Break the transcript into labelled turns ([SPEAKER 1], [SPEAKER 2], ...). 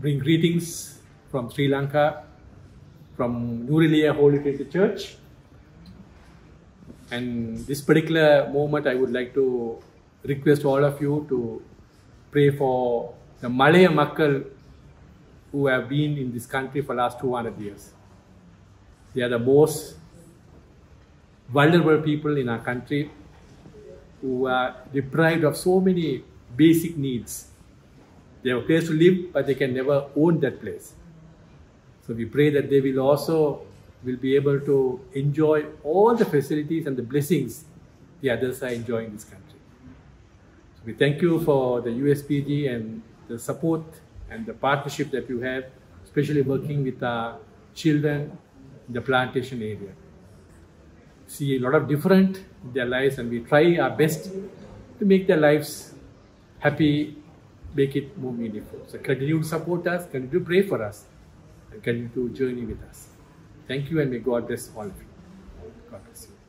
[SPEAKER 1] bring greetings from Sri Lanka, from Nuwara Eliya Holy Trinity Church. And this particular moment, I would like to request all of you to pray for the Malaya Makkal who have been in this country for last 200 years. They are the most vulnerable people in our country who are deprived of so many basic needs. They have a place to live, but they can never own that place. So we pray that they will also will be able to enjoy all the facilities and the blessings the others are enjoying in this country. So we thank you for the USPG and the support and the partnership that you have, especially working with our children in the plantation area. See a lot of different in their lives and we try our best to make their lives happy, make it more meaningful. So continue to support us, continue to pray for us, and continue to journey with us. Thank you and may God bless all of you. God bless you.